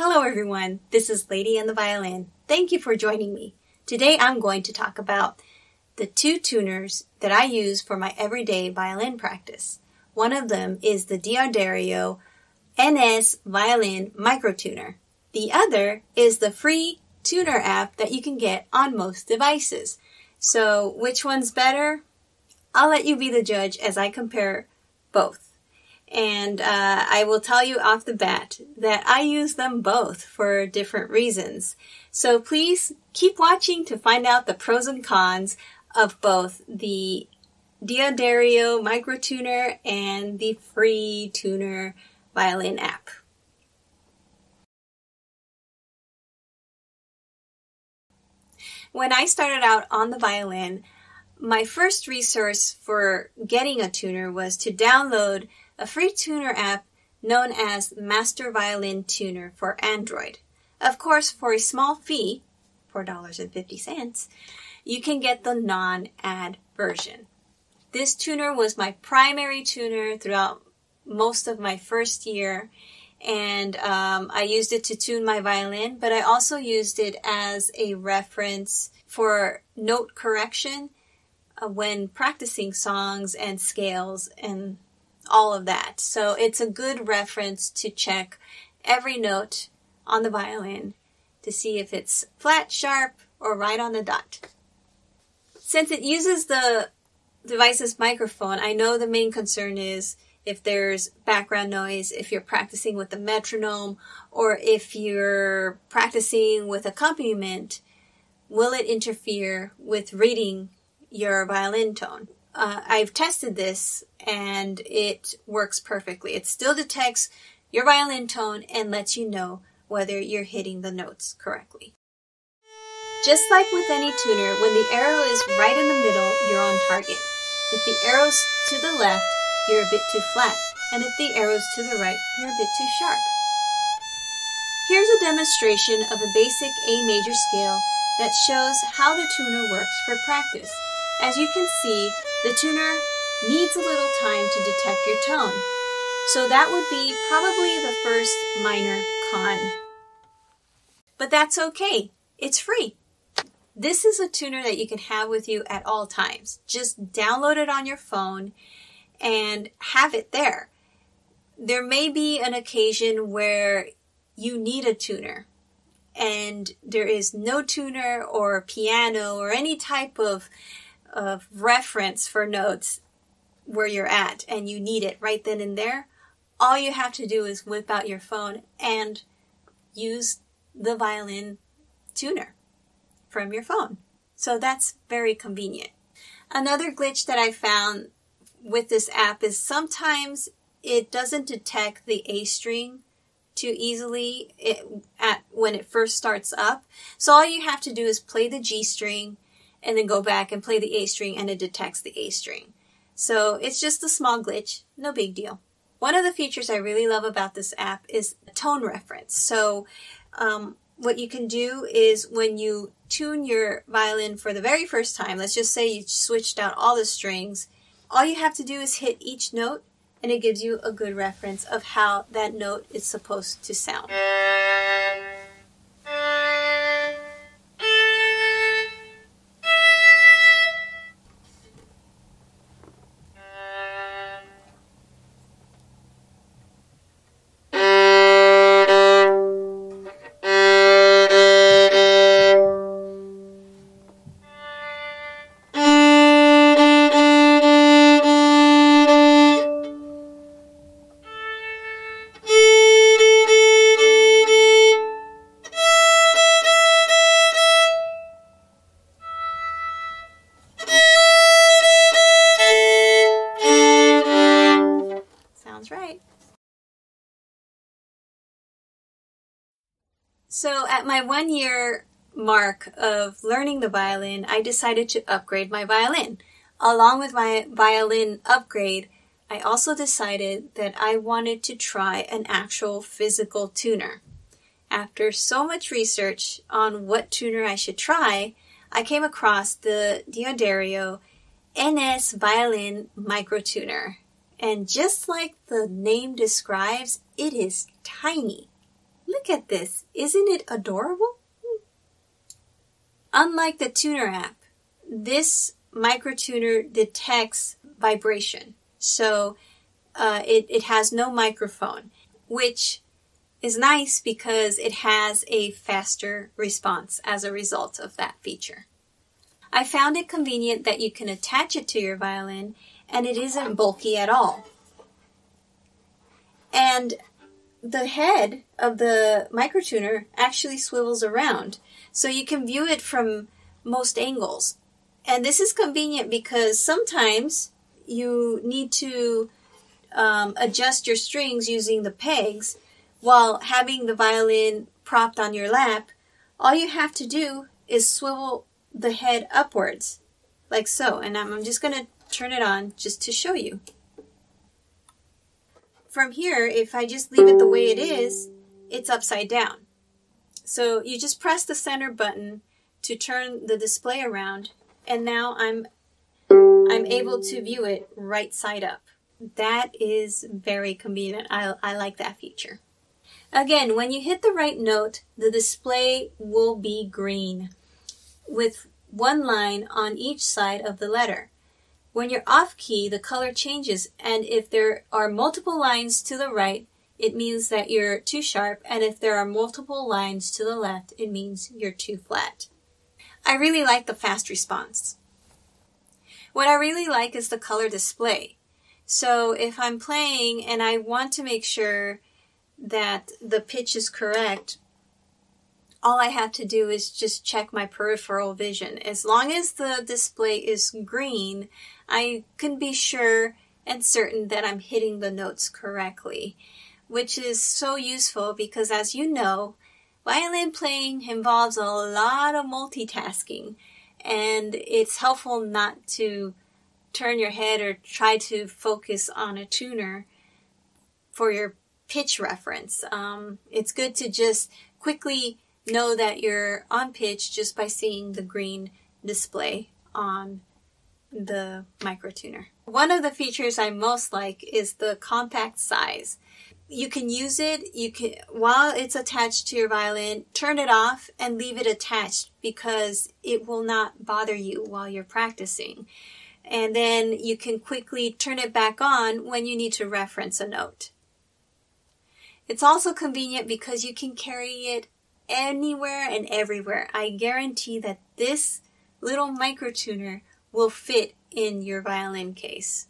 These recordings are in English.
Hello everyone, this is Lady and the Violin. Thank you for joining me. Today I'm going to talk about the two tuners that I use for my everyday violin practice. One of them is the D'Addario NS Violin Micro Tuner. The other is the free tuner app that you can get on most devices. So which one's better? I'll let you be the judge as I compare both. And uh, I will tell you off the bat that I use them both for different reasons. So please keep watching to find out the pros and cons of both the D'Addario microtuner and the free tuner violin app. When I started out on the violin, my first resource for getting a tuner was to download a free tuner app known as Master Violin Tuner for Android. Of course, for a small fee, $4.50, you can get the non-ad version. This tuner was my primary tuner throughout most of my first year and um, I used it to tune my violin, but I also used it as a reference for note correction uh, when practicing songs and scales and all of that. So it's a good reference to check every note on the violin to see if it's flat, sharp, or right on the dot. Since it uses the device's microphone, I know the main concern is if there's background noise, if you're practicing with the metronome, or if you're practicing with accompaniment, will it interfere with reading your violin tone? Uh, I've tested this and it works perfectly. It still detects your violin tone and lets you know whether you're hitting the notes correctly. Just like with any tuner, when the arrow is right in the middle, you're on target. If the arrow's to the left, you're a bit too flat, and if the arrow's to the right, you're a bit too sharp. Here's a demonstration of a basic A major scale that shows how the tuner works for practice. As you can see, the tuner needs a little time to detect your tone. So that would be probably the first minor con. But that's okay. It's free. This is a tuner that you can have with you at all times. Just download it on your phone and have it there. There may be an occasion where you need a tuner and there is no tuner or piano or any type of of reference for notes where you're at and you need it right then and there, all you have to do is whip out your phone and use the violin tuner from your phone. So that's very convenient. Another glitch that I found with this app is sometimes it doesn't detect the A string too easily it, at when it first starts up. So all you have to do is play the G string and then go back and play the A string and it detects the A string. So it's just a small glitch, no big deal. One of the features I really love about this app is tone reference. So um, what you can do is when you tune your violin for the very first time, let's just say you switched out all the strings, all you have to do is hit each note and it gives you a good reference of how that note is supposed to sound. My one year mark of learning the violin, I decided to upgrade my violin. Along with my violin upgrade, I also decided that I wanted to try an actual physical tuner. After so much research on what tuner I should try, I came across the D'Addario NS Violin Micro Tuner. And just like the name describes, it is tiny Look at this. Isn't it adorable? Unlike the tuner app, this microtuner detects vibration. So uh, it, it has no microphone, which is nice because it has a faster response as a result of that feature. I found it convenient that you can attach it to your violin and it isn't bulky at all. And the head of the microtuner actually swivels around, so you can view it from most angles. And this is convenient because sometimes you need to um, adjust your strings using the pegs while having the violin propped on your lap. All you have to do is swivel the head upwards, like so. And I'm just going to turn it on just to show you. From here, if I just leave it the way it is, it's upside down. So you just press the center button to turn the display around and now I'm I'm able to view it right side up. That is very convenient. I, I like that feature. Again, when you hit the right note, the display will be green with one line on each side of the letter. When you're off key, the color changes, and if there are multiple lines to the right, it means that you're too sharp, and if there are multiple lines to the left, it means you're too flat. I really like the fast response. What I really like is the color display. So if I'm playing and I want to make sure that the pitch is correct, all I have to do is just check my peripheral vision. As long as the display is green, I can be sure and certain that I'm hitting the notes correctly, which is so useful because as you know, violin playing involves a lot of multitasking and it's helpful not to turn your head or try to focus on a tuner for your pitch reference. Um, it's good to just quickly know that you're on pitch just by seeing the green display on the microtuner. One of the features I most like is the compact size. You can use it, you can, while it's attached to your violin, turn it off and leave it attached because it will not bother you while you're practicing. And then you can quickly turn it back on when you need to reference a note. It's also convenient because you can carry it anywhere and everywhere. I guarantee that this little microtuner will fit in your violin case.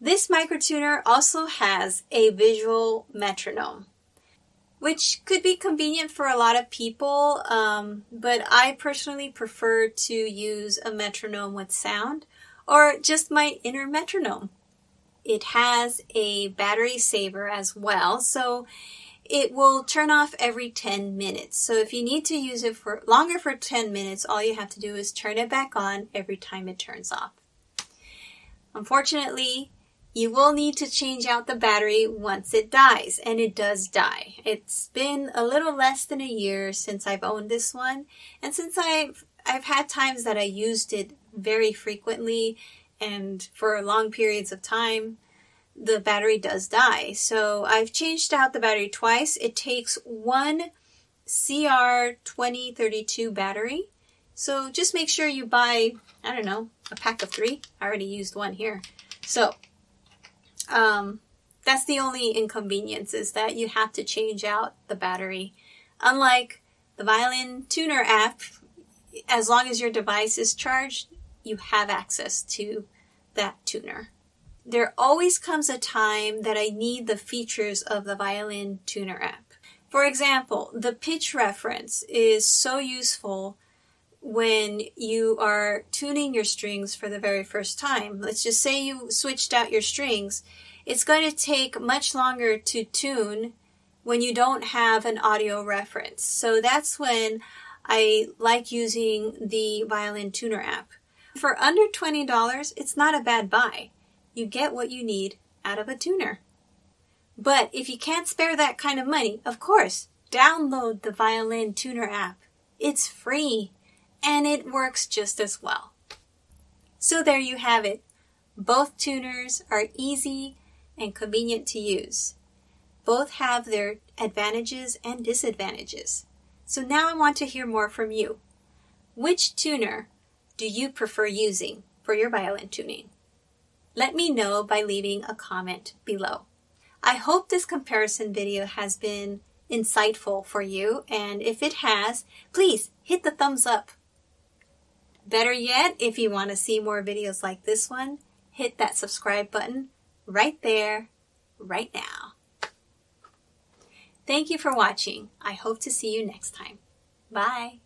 This microtuner also has a visual metronome, which could be convenient for a lot of people, um, but I personally prefer to use a metronome with sound or just my inner metronome. It has a battery saver as well, so it will turn off every 10 minutes. So if you need to use it for longer for 10 minutes, all you have to do is turn it back on every time it turns off. Unfortunately, you will need to change out the battery once it dies, and it does die. It's been a little less than a year since I've owned this one, and since I've I've had times that I used it very frequently and for long periods of time, the battery does die. So I've changed out the battery twice. It takes one CR2032 battery. So just make sure you buy, I don't know, a pack of three. I already used one here. So, um, that's the only inconvenience is that you have to change out the battery. Unlike the Violin Tuner app, as long as your device is charged, you have access to that tuner there always comes a time that I need the features of the Violin Tuner app. For example, the pitch reference is so useful when you are tuning your strings for the very first time. Let's just say you switched out your strings. It's going to take much longer to tune when you don't have an audio reference. So that's when I like using the Violin Tuner app. For under $20, it's not a bad buy you get what you need out of a tuner. But if you can't spare that kind of money, of course, download the Violin Tuner app. It's free and it works just as well. So there you have it. Both tuners are easy and convenient to use. Both have their advantages and disadvantages. So now I want to hear more from you. Which tuner do you prefer using for your violin tuning? Let me know by leaving a comment below. I hope this comparison video has been insightful for you, and if it has, please hit the thumbs up. Better yet, if you want to see more videos like this one, hit that subscribe button right there, right now. Thank you for watching. I hope to see you next time. Bye.